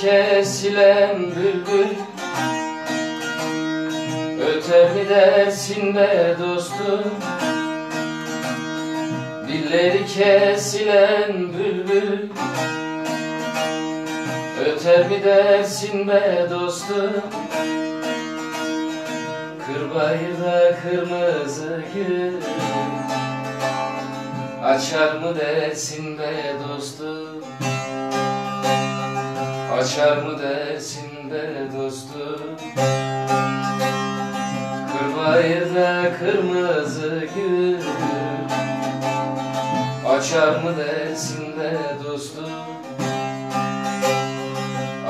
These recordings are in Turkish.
kesilen bülbül. Öter mi dersin be dostum. Dilleri kesilen bülbül. Öter mi dersin be dostum. Kırbayırda kırmızı gül. Açar mı dersin be dostum Açar mı dersin be dostum? Kırbayırda kırmızı gül. Açar mı dersin be dostum?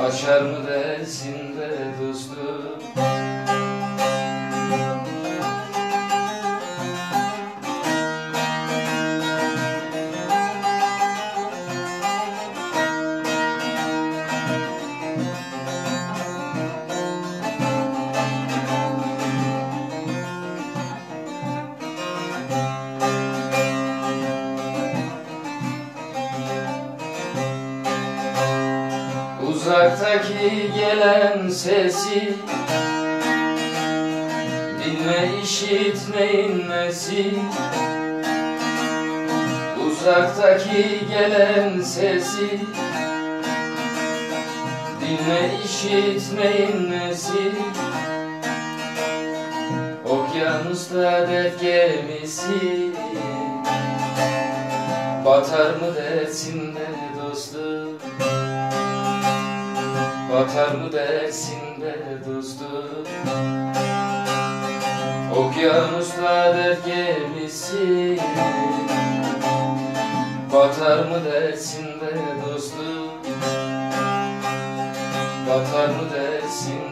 Açar mı dersin be dostum Uzaktaki gelen sesi. Dinle işitmeyin nesi Uzaktaki gelen sesi. Dinle işitmeyin nesi Okyanusta dert gemisi. Batar mı dersin be dostum Batar mı dersin be dostum. Okyanusta dert gemisi. Batar mı dersin be dostum. Batar mı dersin